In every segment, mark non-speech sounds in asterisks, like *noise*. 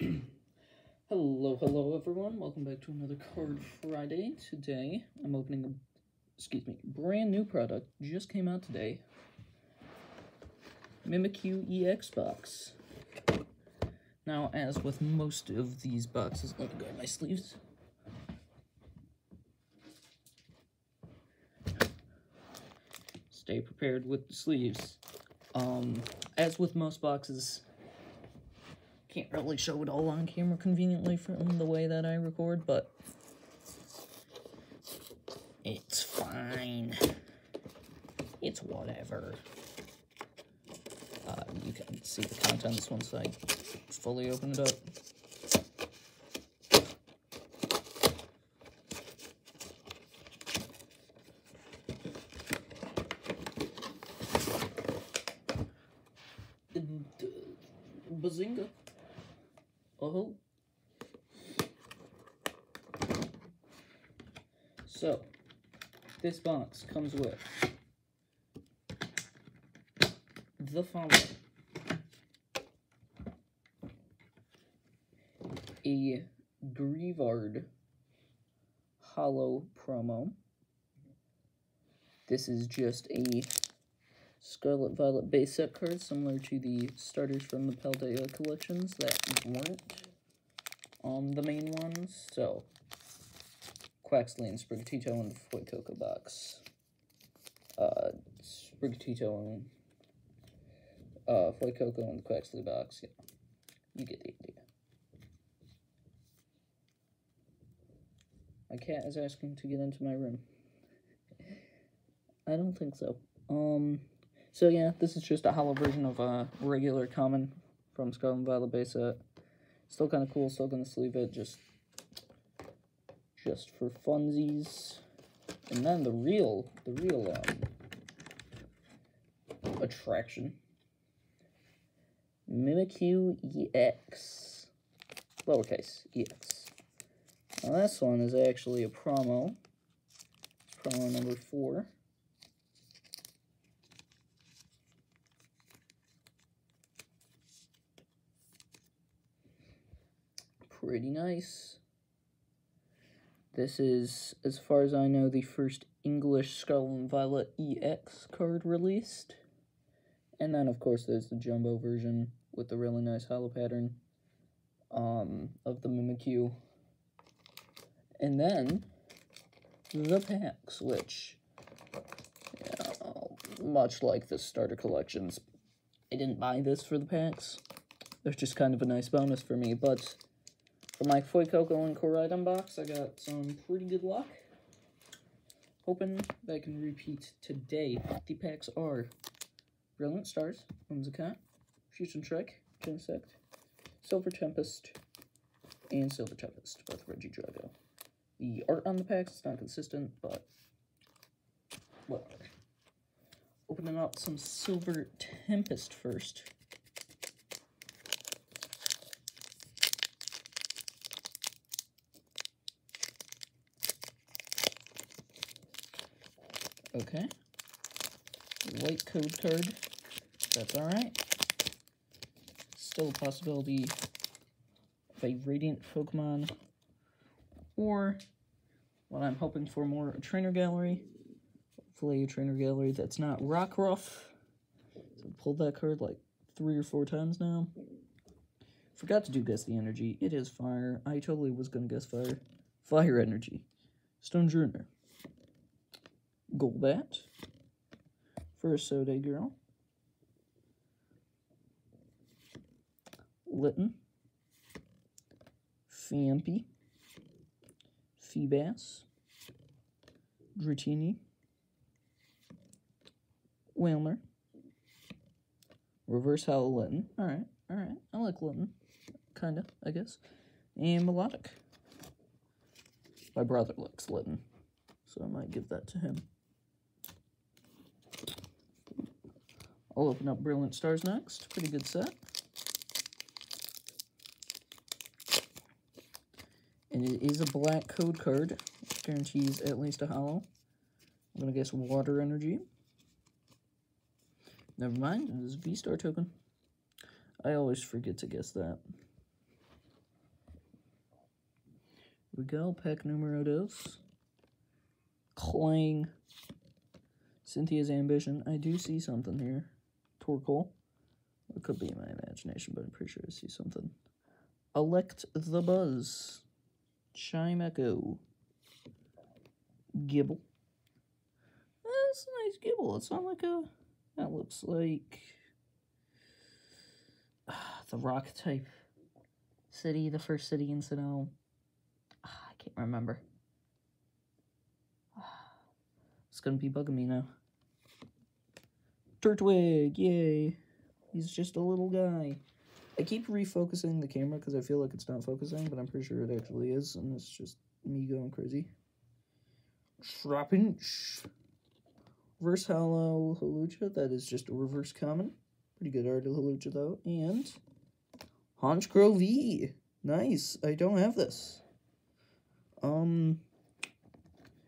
*clears throat* hello, hello everyone. Welcome back to another Card Friday. Today, I'm opening a, excuse me, brand new product. Just came out today. Mimikyu EX box. Now, as with most of these boxes, let me grab my sleeves. Stay prepared with the sleeves. Um, as with most boxes, can't really show it all on camera conveniently from the way that I record, but it's fine. It's whatever. Uh, you can see the contents once I fully open it up. Oh. So, this box comes with the following. A Greavard Holo promo. This is just a Scarlet Violet base set cards, similar to the starters from the Paldea collections that weren't on the main ones. So, Quaxly and Sprigatito in the Fuecoco box. Uh, Sprigatito and uh, Fuecoco in the Quaxly box. Yeah, you get the idea. My cat is asking to get into my room. *laughs* I don't think so. Um, so yeah, this is just a hollow version of a regular common from Scarlet Violet base set. Still kind of cool, still gonna sleeve it, just, just for funsies. And then the real, the real, um, attraction. Mimikyu EX. Lowercase, EX. Now this one is actually a promo. Promo number four. Pretty nice. This is, as far as I know, the first English Scarlet and Violet EX card released. And then, of course, there's the jumbo version with the really nice hollow pattern um, of the Mimikyu. And then, the packs, which, much like the starter collections, I didn't buy this for the packs. They're just kind of a nice bonus for me, but for my Fuecoco and Koraidon box, I got some pretty good luck. Hoping that I can repeat today. The packs are Brilliant Stars, Whimsicott, Fusion Strike, Genesect, Silver Tempest, and Silver Tempest, both Regidrago. The art on the packs is not consistent, but whatever. Opening up some Silver Tempest first. Okay. White code card. That's alright. Still a possibility of a Radiant Pokemon. Or, what I'm hoping for more, a Trainer Gallery. Hopefully a Trainer Gallery that's not Rockruff. So pulled that card like three or four times now. Forgot to do Guess the Energy. It is Fire. I totally was going to guess Fire. Fire Energy. Stonjourner. Golbat for a Soda Girl. Litten. Phanpy. Feebas. Dratini. Wailmer. Reverse Hollow Litten. Alright, alright. I like Litten. Kinda, I guess. And Melodic. My brother likes Litten. So I might give that to him. I'll open up Brilliant Stars next. Pretty good set. And it is a black code card, guarantees at least a hollow. I'm going to guess Water Energy. Never mind, it is V-Star token. I always forget to guess that. we go. Pack numero dos. Klang. Cynthia's ambition. I do see something here. Torkoal. It could be my imagination, but I'm pretty sure I see something. Elect the Buzz. Chime Echo. Gible. That's a nice Gible. It's not like a... That looks like... Uh, the rock type city, the first city in Sinnoh. Uh, I can't remember. It's gonna be bugging me now. Turtwig, yay. He's just a little guy. I keep refocusing the camera because I feel like it's not focusing, but I'm pretty sure it actually is, and it's just me going crazy. Trapinch. Reverse Hollow Hawlucha, that is just a reverse common. Pretty good art of Hawlucha, though. And Honchkrow V. Nice. I don't have this. Um,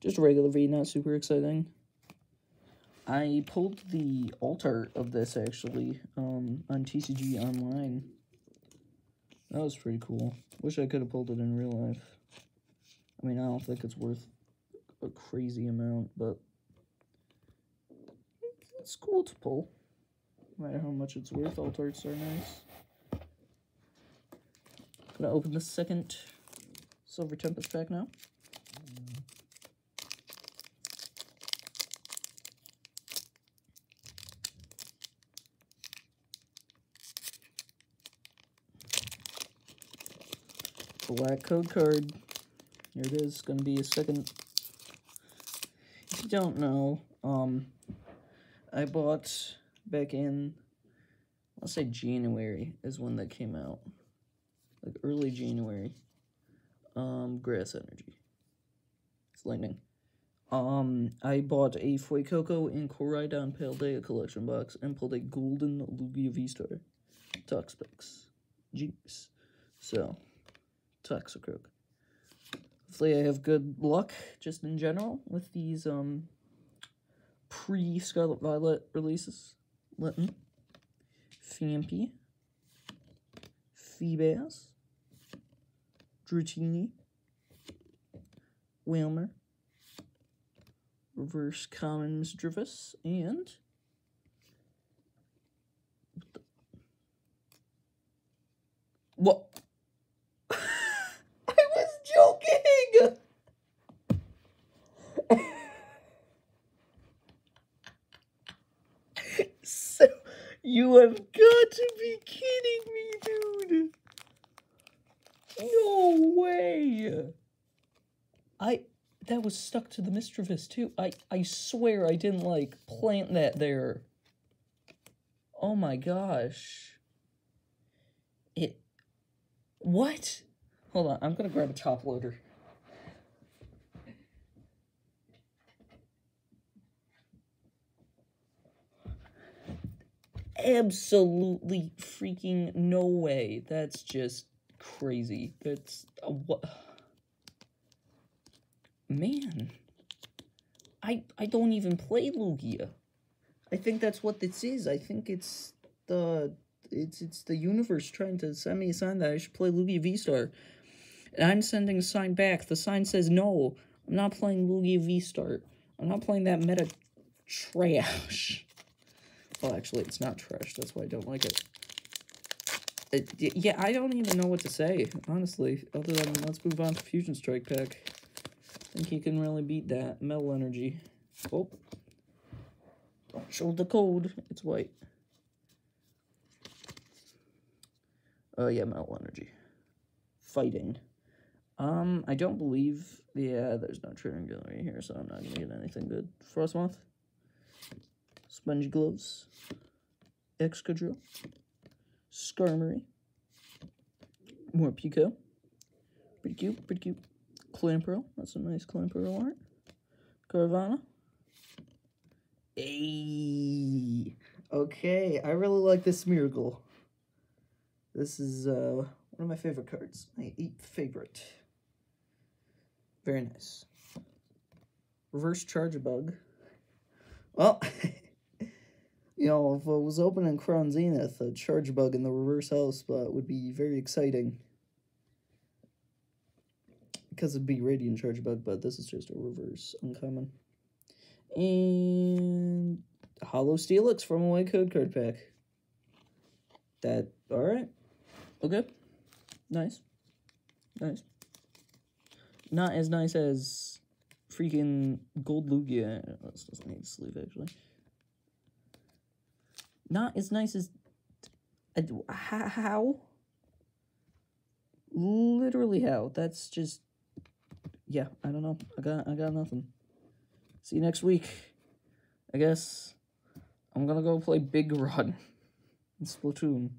just regular V, not super exciting. I pulled the alt art of this actually um, on TCG Online. That was pretty cool. Wish I could have pulled it in real life. I mean, I don't think it's worth a crazy amount, but it's cool to pull. No matter how much it's worth, alt arts are nice. Gonna open the second Silver Tempest pack now. Black code card. Here it is. Going to be a second. If you don't know, um, I bought back in, I'll say January is when that came out. Like early January. Um, Grass Energy. It's lightning. Um, I bought a Fuecoco and Koraidon Paldea collection box and pulled a golden Lugia V-Star. Toxapex. Jeeps. So, Toxicroak. Hopefully I have good luck, just in general, with these, um, pre-Scarlet Violet releases. Litten. Phanpy. Feebas. Dratini. Wailmer. Reverse Common Misdreavus. And... What? joking! so, you have got to be kidding me, dude. No way. I, that was stuck to the Misdreavus, too. I, I swear I didn't, like, plant that there. Oh my gosh. It, what? Hold on, I'm gonna grab a top loader. Absolutely freaking no way. That's just crazy. That's what Man. I I don't even play Lugia. I think that's what this is. I think it's the it's it's the universe trying to send me a sign that I should play Lugia V-Star. And I'm sending a sign back. The sign says, no, I'm not playing Lugia V-Start. I'm not playing that meta trash. Well, actually, it's not trash. That's why I don't like it. it. Yeah, I don't even know what to say, honestly, other than let's move on to Fusion Strike Pack. I think you can really beat that. Metal Energy. Oh. Don't show the code. It's white. Oh, uh, yeah, Metal Energy. Fighting. Um, I don't believe, yeah, there's no triangular here, so I'm not going to get anything good. Frosmoth, Spongy Gloves, Excadrill, Skarmory, Morpeko, pretty cute, pretty cute, Clamperl, that's a nice Clamperl art, Carvanha, Hey, okay, I really like this Miracle. This is, uh, one of my favorite cards. My eighth favorite. Very nice. Reverse Charjabug. Well, *laughs* you know, if it was open in Crown Zenith, a Charjabug in the reverse house spot would be very exciting. because it'd be Radiant Charjabug, but this is just a reverse uncommon. And Hollow Steelix from a white code card pack. That alright. Okay. Nice. Nice. Not as nice as freaking Gold Lugia. This doesn't need sleeve actually. Not as nice as how? Literally how? That's just yeah, I don't know. I got I got nothing. See you next week. I guess I'm gonna go play Big Rod *laughs* in Splatoon.